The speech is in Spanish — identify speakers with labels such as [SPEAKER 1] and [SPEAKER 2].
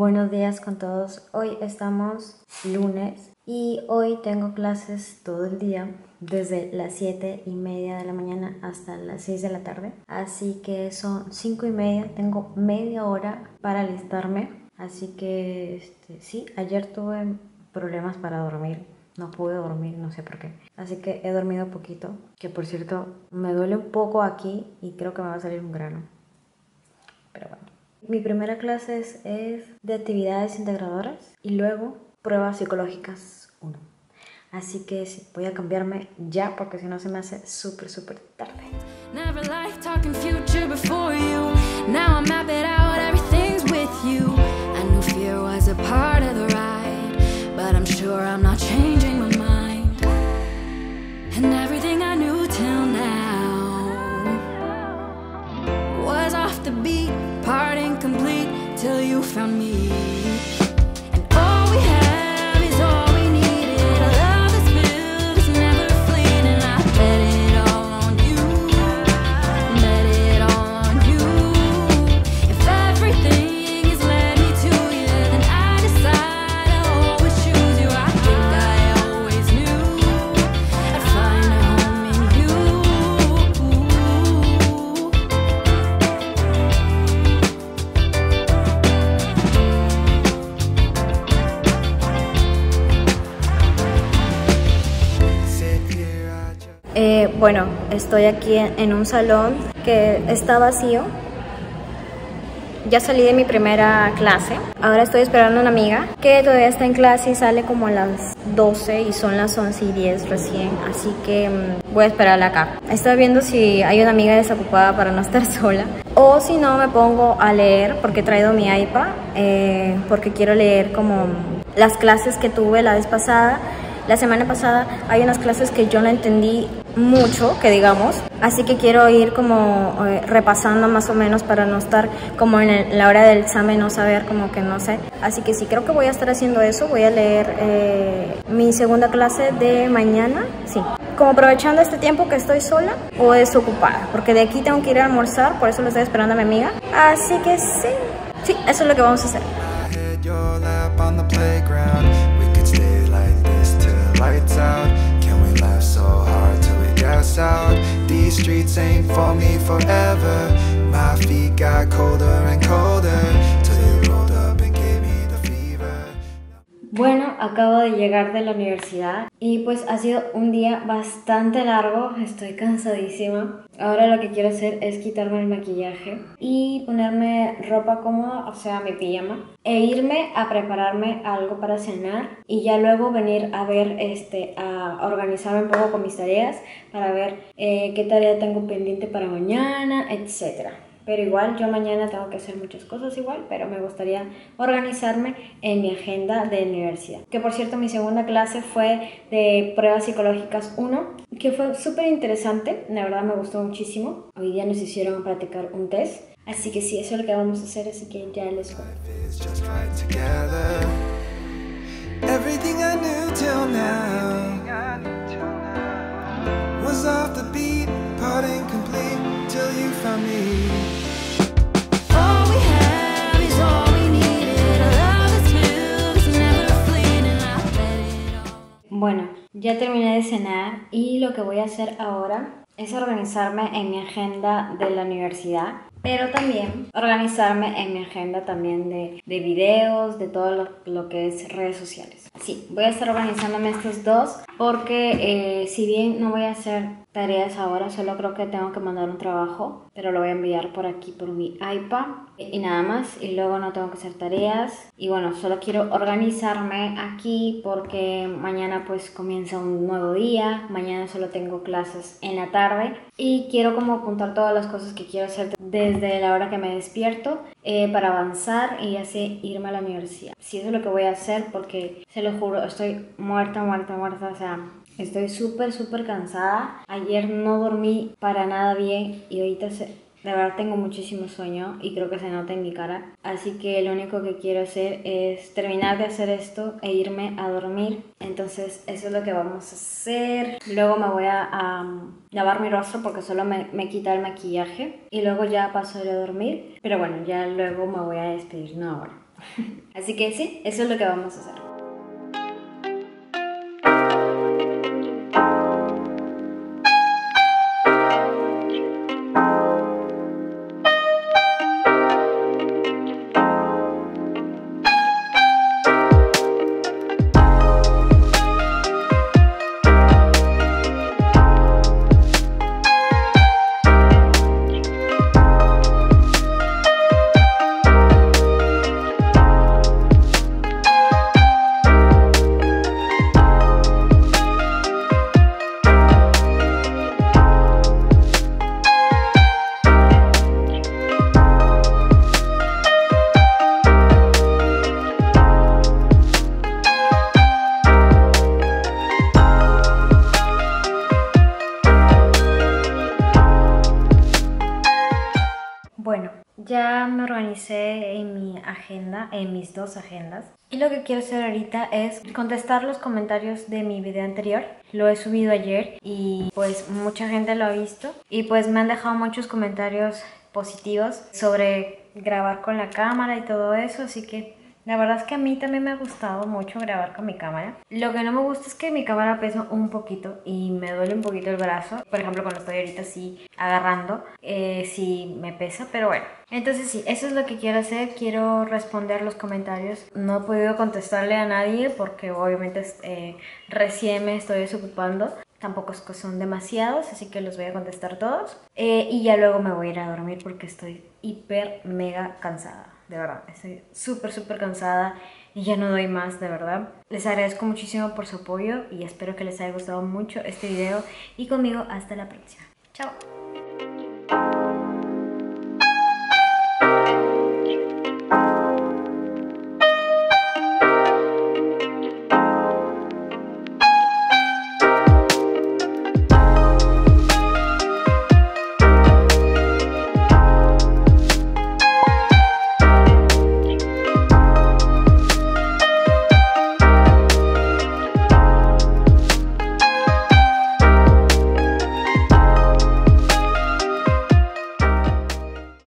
[SPEAKER 1] Buenos días con todos. Hoy estamos lunes y hoy tengo clases todo el día, desde las 7 y media de la mañana hasta las 6 de la tarde. Así que son 5 y media, tengo media hora para alistarme. Así que este, sí, ayer tuve problemas para dormir. No pude dormir, no sé por qué. Así que he dormido poquito. Que por cierto, me duele un poco aquí y creo que me va a salir un grano. Pero bueno. Mi primera clase es, de actividades integradoras y luego pruebas psicológicas 1. Así que sí, voy a cambiarme ya porque si no se me hace súper, súper tarde.
[SPEAKER 2] The beat, part incomplete till you found me.
[SPEAKER 1] Bueno, estoy aquí en, un salón que está vacío. Ya salí de mi primera clase. Ahora estoy esperando a una amiga que todavía está en clase y sale como a las 12 y son las 11 y 10 recién. Así que mm, voy a esperarla acá. Estoy viendo si hay una amiga desocupada para no estar sola. O si no, me pongo a leer porque he traído mi iPad. eh, porque quiero leer como las clases que tuve la vez pasada. La semana pasada hay unas clases que yo no entendí mucho, que digamos, así que quiero ir como eh, repasando más o menos para no estar como en la hora del examen, no saber como que no sé. Así que sí, creo que voy a estar haciendo eso, voy a leer eh, mi segunda clase de mañana, sí. Como aprovechando este tiempo que estoy sola o desocupada, porque de aquí tengo que ir a almorzar, por eso lo estoy esperando a mi amiga. Así que sí, sí, eso es lo que vamos a hacer.
[SPEAKER 3] Out? These streets ain't for me forever.
[SPEAKER 1] Acabo de llegar de la universidad y pues ha sido un día bastante largo, estoy cansadísima. Ahora lo que quiero hacer es quitarme el maquillaje y ponerme ropa cómoda, o sea, mi pijama, e irme a prepararme algo para cenar y ya luego venir a ver, este, a organizarme un poco con mis tareas para ver eh, qué tarea tengo pendiente para mañana, etcétera. Pero igual yo mañana tengo que hacer muchas cosas igual, pero me gustaría organizarme en mi agenda de universidad. Que por cierto mi segunda clase fue de pruebas psicológicas 1, que fue súper interesante, la verdad me gustó muchísimo. Hoy día nos hicieron practicar un test, así que sí, eso es lo que vamos a hacer, así que ya les cuento.
[SPEAKER 3] Till you found me.
[SPEAKER 1] Bueno, ya terminé de cenar y lo que voy a hacer ahora es organizarme en mi agenda de la universidad, pero también organizarme en mi agenda también de, de videos, de todo lo, lo que es redes sociales. Sí, voy a estar organizándome estos dos porque eh, si bien no voy a hacer tareas ahora, solo creo que tengo que mandar un trabajo, pero lo voy a enviar por aquí por mi iPad. Y nada más y luego no tengo que hacer tareas. Y bueno, solo quiero organizarme aquí porque mañana pues comienza un nuevo día, mañana solo tengo clases en la tarde. Y quiero como apuntar todas las cosas que quiero hacer desde la hora que me despierto eh, para avanzar y así irme a la universidad. Sí, eso es lo que voy a hacer porque se lo juro, estoy muerta, muerta, muerta, o sea, Estoy súper, súper cansada. Ayer no dormí para nada bien y ahorita se- De verdad tengo muchísimo sueño y creo que se nota en mi cara. Así que lo único que quiero hacer es terminar de hacer esto e irme a dormir. Entonces eso es lo que vamos a hacer. Luego me voy a, a lavar mi rostro porque solo me, me quita el maquillaje. Y luego ya paso a ir a dormir. Pero bueno, ya luego me voy a despedir, no ahora. Así que sí, eso es lo que vamos a hacer. Ya me organicé en mi agenda, en mis dos agendas. Y lo que quiero hacer ahorita es contestar los comentarios de mi video anterior. Lo he subido ayer y pues mucha gente lo ha visto. Y pues me han dejado muchos comentarios positivos sobre grabar con la cámara y todo eso. Así que la verdad es que a mí también me ha gustado mucho grabar con mi cámara. Lo que no me gusta es que mi cámara pesa un poquito y me duele un poquito el brazo. Por ejemplo, cuando estoy ahorita así agarrando, eh, sí me pesa, pero bueno. Entonces sí, eso es lo que quiero hacer. Quiero responder los comentarios. No he podido contestarle a nadie porque obviamente eh, recién me estoy desocupando. Tampoco son demasiados, así que los voy a contestar todos. Eh, y ya luego me voy a ir a dormir porque estoy hiper, mega cansada de verdad, estoy súper, súper cansada y ya no doy más, de verdad. Les agradezco muchísimo por su apoyo y espero que les haya gustado mucho este video y conmigo hasta la próxima. Chao.